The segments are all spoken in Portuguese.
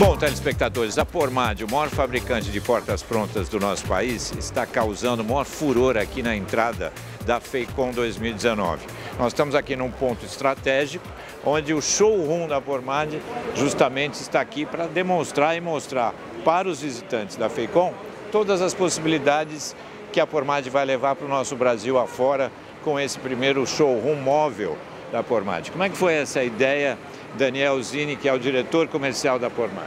Bom, telespectadores, a Pormad, o maior fabricante de portas prontas do nosso país, está causando maior furor aqui na entrada da FEICOM 2019. Nós estamos aqui num ponto estratégico, onde o showroom da Pormad justamente está aqui para demonstrar e mostrar para os visitantes da FEICOM todas as possibilidades que a Pormad vai levar para o nosso Brasil afora com esse primeiro showroom móvel da Pormad. Como é que foi essa ideia Daniel Zini, que é o diretor comercial da Pormad.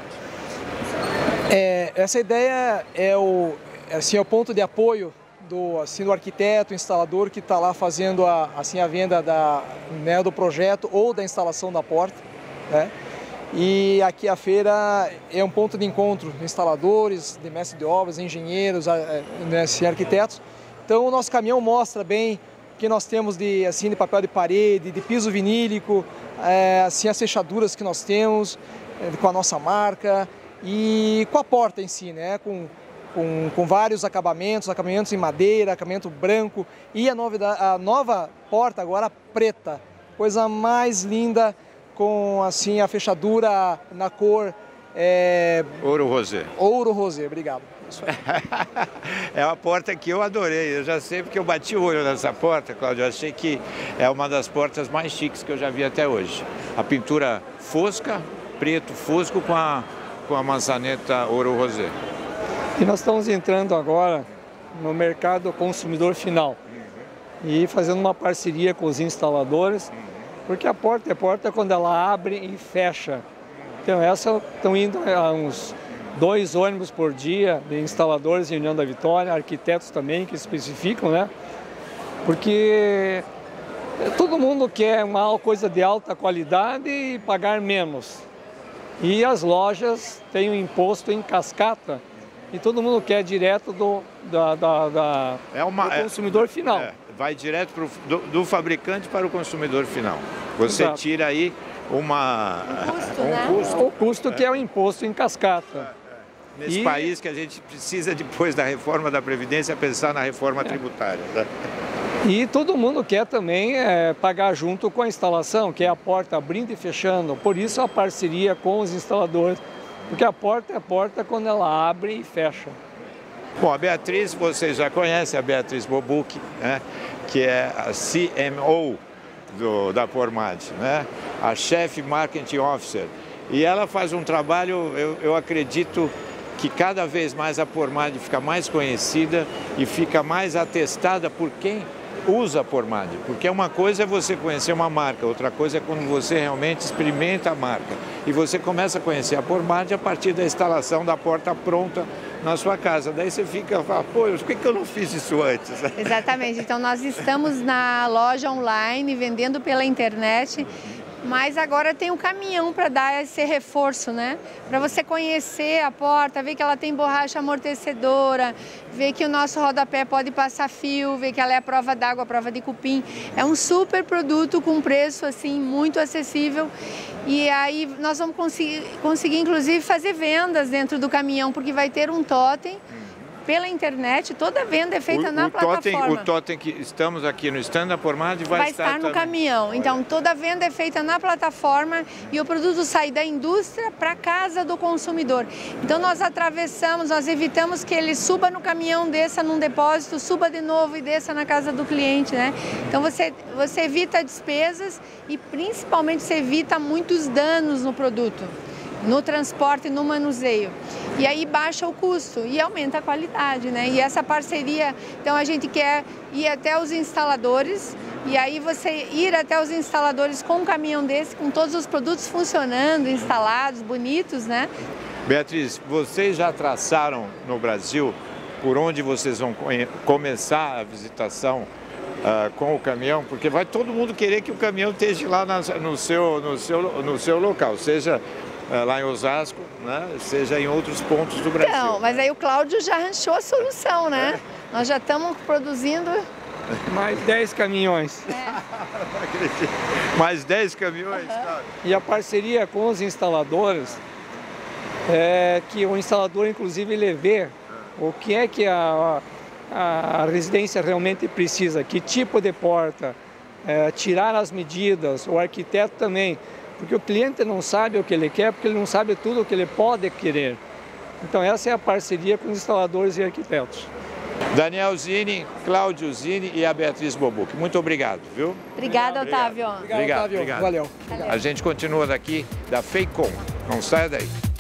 É, essa ideia é o, assim, é o ponto de apoio do, assim, do arquiteto, instalador que está lá fazendo a, assim, a venda da, né, do projeto ou da instalação da porta. Né? E aqui a feira é um ponto de encontro de instaladores, de mestres de obras, engenheiros, né, assim, arquitetos. Então o nosso caminhão mostra bem que nós temos de, assim, de papel de parede, de piso vinílico, é, assim, as fechaduras que nós temos é, com a nossa marca e com a porta em si, né? com, com, com vários acabamentos, acabamentos em madeira, acabamento branco e a nova, a nova porta agora preta, coisa mais linda com assim a fechadura na cor é... ouro rosé. Ouro rosé, obrigado. é uma porta que eu adorei. Eu já sei porque eu bati o olho nessa porta, Cláudio. Eu achei que é uma das portas mais chiques que eu já vi até hoje. A pintura fosca, preto fosco com a, com a maçaneta ouro rosé. E nós estamos entrando agora no mercado consumidor final uhum. e fazendo uma parceria com os instaladores, uhum. porque a porta é porta quando ela abre e fecha. Então essa estão indo a uns dois ônibus por dia de instaladores em União da Vitória, arquitetos também que especificam, né? Porque todo mundo quer uma coisa de alta qualidade e pagar menos. E as lojas têm um imposto em cascata e todo mundo quer direto do, da, da, da é uma, do consumidor é, final. É, vai direto pro, do, do, fabricante para o consumidor final. Você Exato. tira aí uma, um custo, um né? custo, o custo que é o imposto em cascata nesse e... país que a gente precisa, depois da reforma da Previdência, pensar na reforma é. tributária. Né? E todo mundo quer também é, pagar junto com a instalação, que é a porta abrindo e fechando. Por isso a parceria com os instaladores, porque a porta é a porta quando ela abre e fecha. Bom, a Beatriz, vocês já conhecem a Beatriz Bobuc, né? que é a CMO do, da Formad, né? a Chef Marketing Officer. E ela faz um trabalho, eu, eu acredito, que cada vez mais a Pormad fica mais conhecida e fica mais atestada por quem usa a Pormad. Porque uma coisa é você conhecer uma marca, outra coisa é quando você realmente experimenta a marca. E você começa a conhecer a Pormad a partir da instalação da porta pronta na sua casa. Daí você fica, fala, pô, por que, que eu não fiz isso antes? Exatamente. Então nós estamos na loja online, vendendo pela internet mas agora tem um caminhão para dar esse reforço, né? Para você conhecer a porta, ver que ela tem borracha amortecedora, ver que o nosso rodapé pode passar fio, ver que ela é a prova d'água, a prova de cupim. É um super produto com preço assim muito acessível. E aí nós vamos conseguir, conseguir inclusive fazer vendas dentro do caminhão, porque vai ter um totem pela internet, toda venda é feita o, na o plataforma. Totem, o totem que estamos aqui no stand da Pormad vai, vai estar, estar no também. caminhão. Então toda venda é feita na plataforma e o produto sai da indústria para casa do consumidor. Então nós atravessamos, nós evitamos que ele suba no caminhão, desça num depósito, suba de novo e desça na casa do cliente, né? Então você, você evita despesas e principalmente você evita muitos danos no produto no transporte no manuseio. E aí baixa o custo e aumenta a qualidade, né? E essa parceria, então a gente quer ir até os instaladores e aí você ir até os instaladores com um caminhão desse, com todos os produtos funcionando, instalados, bonitos, né? Beatriz, vocês já traçaram no Brasil por onde vocês vão começar a visitação uh, com o caminhão? Porque vai todo mundo querer que o caminhão esteja lá na, no, seu, no, seu, no seu local, seja lá em Osasco, né? seja em outros pontos do Brasil. Não, mas aí o Cláudio já arranchou a solução, né? É. Nós já estamos produzindo... Mais 10 caminhões. É. Mais 10 caminhões, uhum. E a parceria com os instaladores, é que o instalador inclusive ele vê o que é que a, a residência realmente precisa, que tipo de porta, é, tirar as medidas, o arquiteto também Porque o cliente não sabe o que ele quer, porque ele não sabe tudo o que ele pode querer. Então essa é a parceria com os instaladores e arquitetos. Daniel Zini, Cláudio Zini e a Beatriz Bobuc. Muito obrigado, viu? Obrigada, Otávio. Obrigado, Otávio. Valeu. A gente continua daqui da FEICOM. Não saia daí.